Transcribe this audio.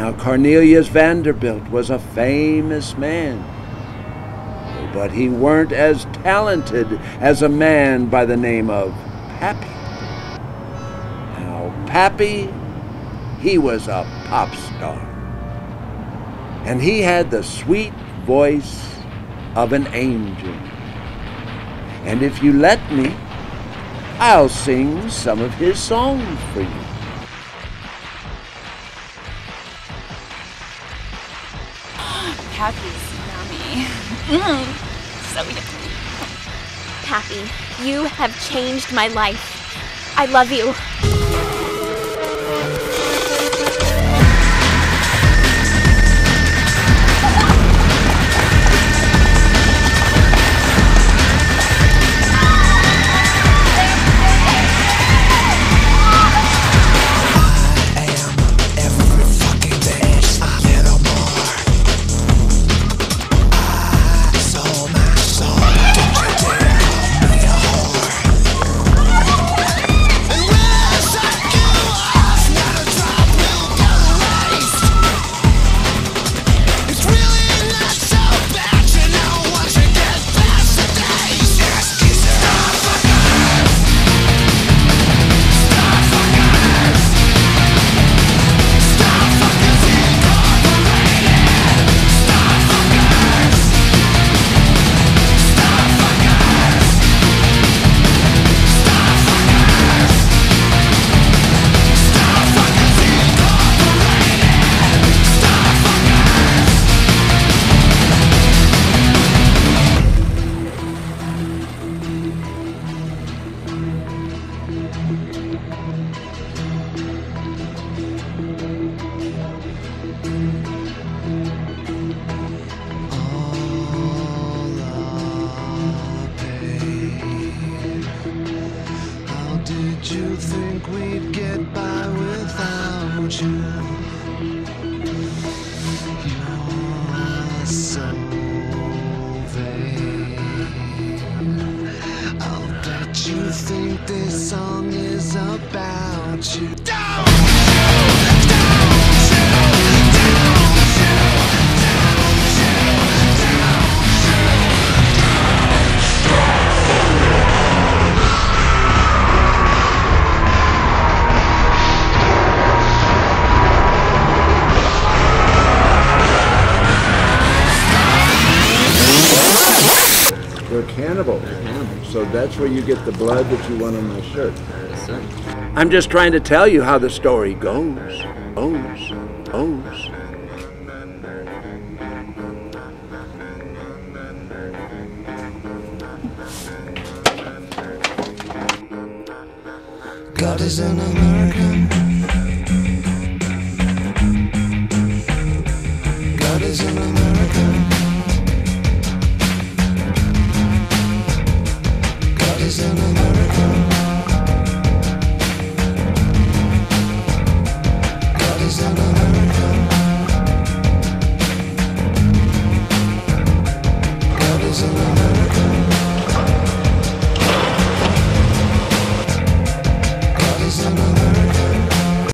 Now, Cornelius Vanderbilt was a famous man, but he weren't as talented as a man by the name of Pappy. Now, Pappy, he was a pop star. And he had the sweet voice of an angel. And if you let me, I'll sing some of his songs for you. Pappy's yummy. Mm, so yummy. Pappy, you have changed my life. I love you. Think we'd get by without you? You're so vain. I'll bet you think this song is about you. We're cannibals. So that's where you get the blood that you want on my shirt. I'm just trying to tell you how the story goes. Goes. Goes. God is an American. God is an American. is in the